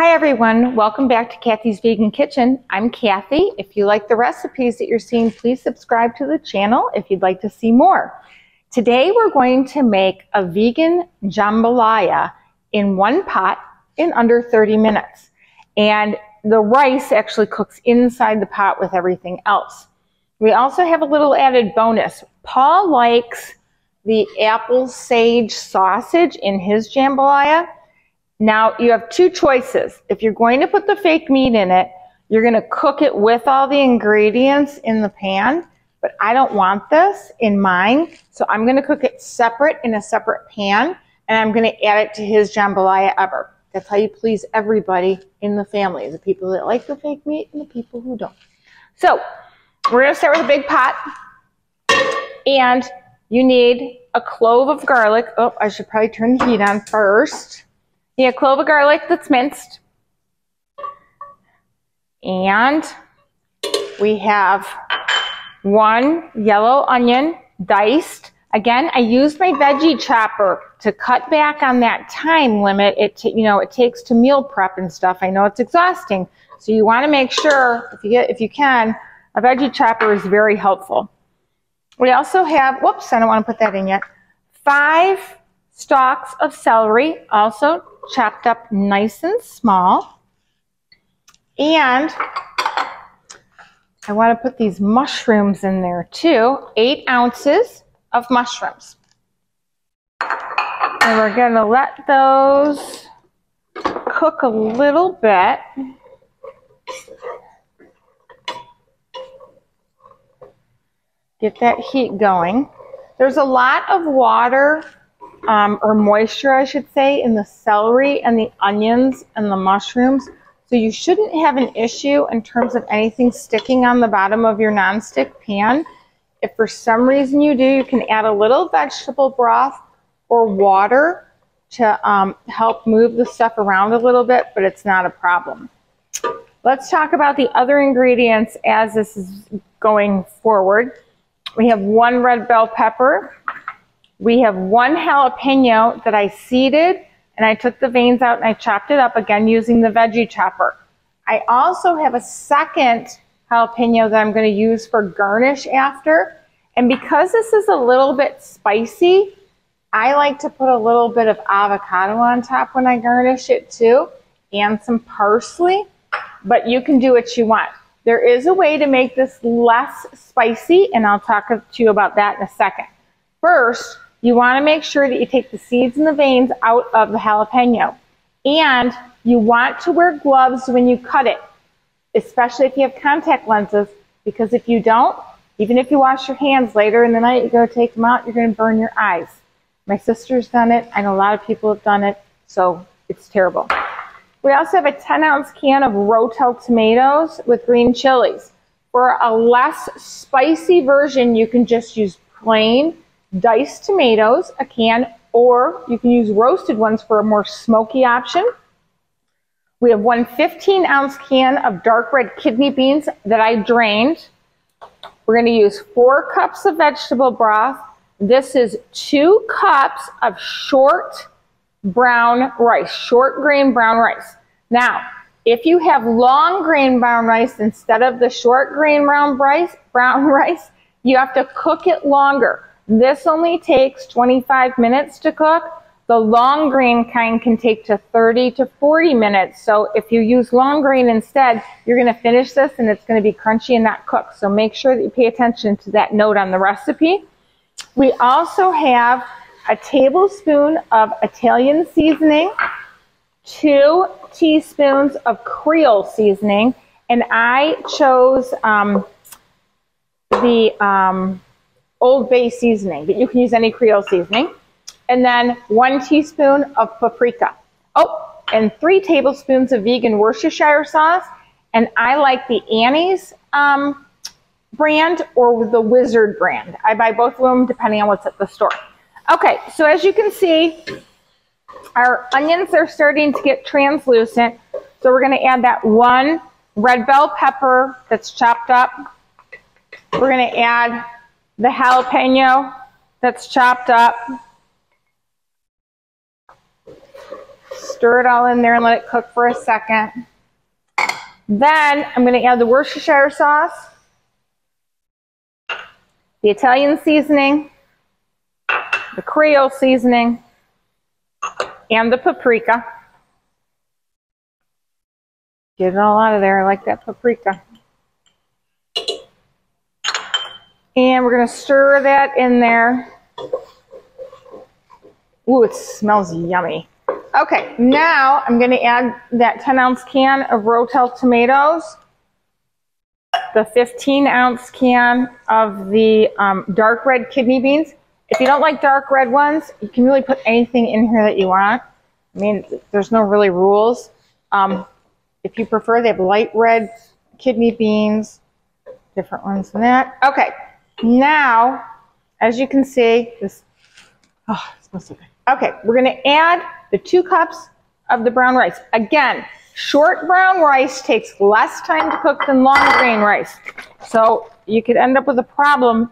Hi everyone, welcome back to Kathy's Vegan Kitchen. I'm Kathy. If you like the recipes that you're seeing, please subscribe to the channel if you'd like to see more. Today we're going to make a vegan jambalaya in one pot in under 30 minutes. And the rice actually cooks inside the pot with everything else. We also have a little added bonus. Paul likes the apple sage sausage in his jambalaya. Now you have two choices. If you're going to put the fake meat in it, you're going to cook it with all the ingredients in the pan, but I don't want this in mine. So I'm going to cook it separate in a separate pan and I'm going to add it to his jambalaya ever. That's how you please everybody in the family, the people that like the fake meat and the people who don't. So we're going to start with a big pot and you need a clove of garlic. Oh, I should probably turn the heat on first. Need a clove of garlic that's minced. And we have one yellow onion diced. Again, I used my veggie chopper to cut back on that time limit. It, you know, it takes to meal prep and stuff. I know it's exhausting. So you want to make sure, if you get, if you can, a veggie chopper is very helpful. We also have, whoops, I don't want to put that in yet, five stalks of celery, also chopped up nice and small. And I want to put these mushrooms in there too, eight ounces of mushrooms. And we're going to let those cook a little bit. Get that heat going. There's a lot of water um, or moisture, I should say, in the celery and the onions and the mushrooms. So you shouldn't have an issue in terms of anything sticking on the bottom of your nonstick pan. If for some reason you do, you can add a little vegetable broth or water to um, help move the stuff around a little bit, but it's not a problem. Let's talk about the other ingredients as this is going forward. We have one red bell pepper. We have one jalapeno that I seeded and I took the veins out and I chopped it up again using the veggie chopper. I also have a second jalapeno that I'm going to use for garnish after. And because this is a little bit spicy, I like to put a little bit of avocado on top when I garnish it too, and some parsley, but you can do what you want. There is a way to make this less spicy, and I'll talk to you about that in a second. First, you want to make sure that you take the seeds and the veins out of the jalapeno. And you want to wear gloves when you cut it, especially if you have contact lenses, because if you don't, even if you wash your hands later in the night, you go take them out, you're going to burn your eyes. My sister's done it. and a lot of people have done it, so it's terrible. We also have a 10 ounce can of Rotel tomatoes with green chilies. For a less spicy version, you can just use plain diced tomatoes, a can, or you can use roasted ones for a more smoky option. We have one 15 ounce can of dark red kidney beans that I drained. We're going to use four cups of vegetable broth. This is two cups of short brown rice, short grain brown rice. Now, if you have long grain brown rice instead of the short grain brown rice, brown rice, you have to cook it longer. This only takes 25 minutes to cook. The long grain kind can take to 30 to 40 minutes. So if you use long grain instead, you're going to finish this and it's going to be crunchy and not cooked. So make sure that you pay attention to that note on the recipe. We also have a tablespoon of Italian seasoning, two teaspoons of Creole seasoning, and I chose um, the um, Old Bay seasoning, but you can use any Creole seasoning. And then one teaspoon of paprika. Oh, and three tablespoons of vegan Worcestershire sauce. And I like the Annie's um, brand or the Wizard brand. I buy both of them depending on what's at the store. Okay, so as you can see, our onions are starting to get translucent. So we're going to add that one red bell pepper that's chopped up. We're going to add the jalapeno that's chopped up. stir it all in there and let it cook for a second. Then I'm going to add the Worcestershire sauce, the Italian seasoning, the Creole seasoning, and the paprika. Get it all out of there. I like that paprika. And we're going to stir that in there. Ooh, it smells yummy. Okay, now I'm going to add that 10 ounce can of Rotel tomatoes, the 15 ounce can of the um, dark red kidney beans. If you don't like dark red ones, you can really put anything in here that you want. I mean, there's no really rules. Um, if you prefer, they have light red kidney beans, different ones than that. Okay, now, as you can see, this, oh, it smells so good. Okay, we're gonna add the two cups of the brown rice. Again, short brown rice takes less time to cook than long grain rice. So you could end up with a problem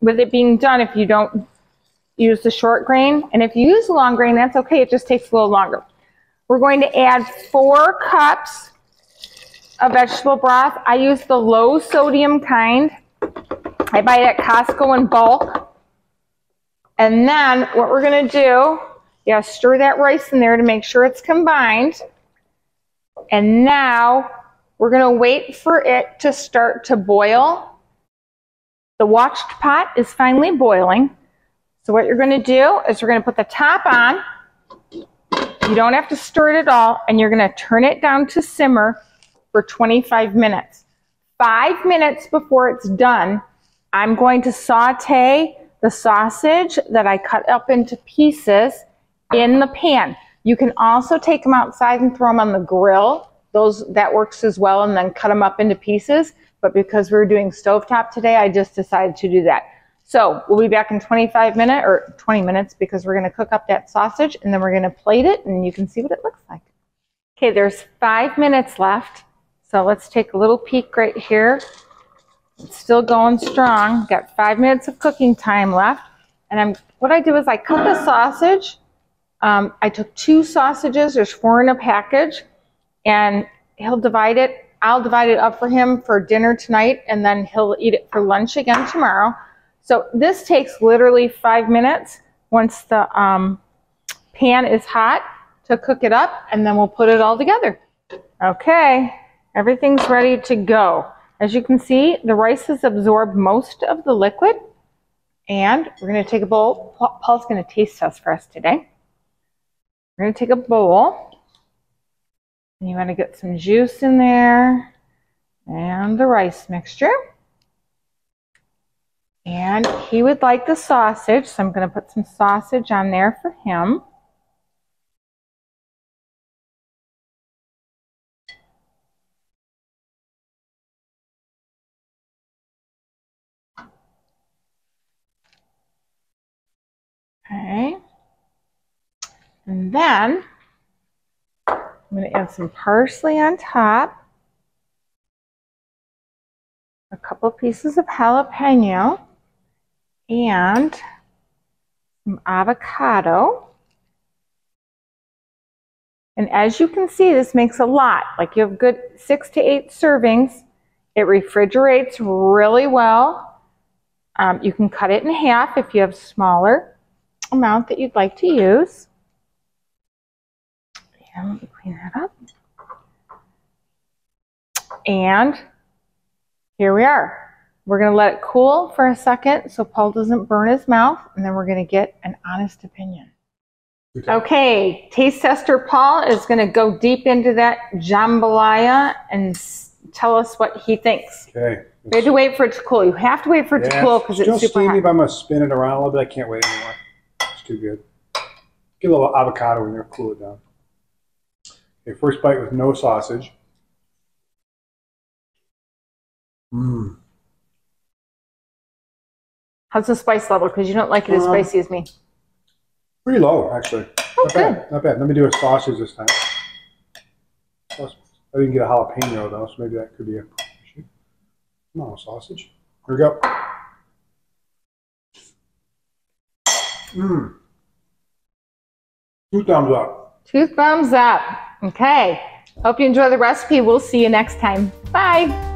with it being done if you don't use the short grain. And if you use the long grain, that's okay, it just takes a little longer. We're going to add four cups of vegetable broth. I use the low sodium kind. I buy it at Costco in bulk. And then what we're going to do, yeah, stir that rice in there to make sure it's combined. And now we're going to wait for it to start to boil. The watched pot is finally boiling. So what you're going to do is we're going to put the top on. You don't have to stir it at all. And you're going to turn it down to simmer for 25 minutes. Five minutes before it's done, I'm going to saute the sausage that I cut up into pieces in the pan. You can also take them outside and throw them on the grill. Those That works as well and then cut them up into pieces. But because we are doing stovetop today, I just decided to do that. So we'll be back in 25 minutes or 20 minutes because we're going to cook up that sausage and then we're going to plate it and you can see what it looks like. Okay, there's five minutes left. So let's take a little peek right here. It's still going strong. Got five minutes of cooking time left. And I'm what I do is I cut the sausage. Um, I took two sausages. There's four in a package. And he'll divide it. I'll divide it up for him for dinner tonight. And then he'll eat it for lunch again tomorrow. So this takes literally five minutes once the um, pan is hot to cook it up. And then we'll put it all together. Okay, everything's ready to go. As you can see, the rice has absorbed most of the liquid. And we're going to take a bowl. Paul's going to taste test for us today. We're going to take a bowl. And you want to get some juice in there. And the rice mixture. And he would like the sausage, so I'm going to put some sausage on there for him. Okay. And then I'm going to add some parsley on top, a couple pieces of jalapeno, and some avocado. And as you can see, this makes a lot. Like you have good six to eight servings. It refrigerates really well. Um, you can cut it in half if you have smaller amount that you'd like to use. And let me clean that up. And here we are. We're going to let it cool for a second so Paul doesn't burn his mouth, and then we're going to get an honest opinion. Okay, taste tester Paul is going to go deep into that jambalaya and tell us what he thinks. Okay. We have to wait for it to cool. You have to wait for it yeah, to cool because it's super steamy, hot. but I'm going to spin it around a little bit. I can't wait anymore too good. Get a little avocado in there, cool it down. Okay, first bite with no sausage. Mmm. How's the spice level? Because you don't like it as um, spicy as me. Pretty low, actually. Oh, not good. Bad, not bad. Let me do a sausage this time. I didn't get a jalapeno though, so maybe that could be a issue. No sausage. Here we go. Mmm. Two thumbs up. Two thumbs up. Okay. Hope you enjoy the recipe. We'll see you next time. Bye.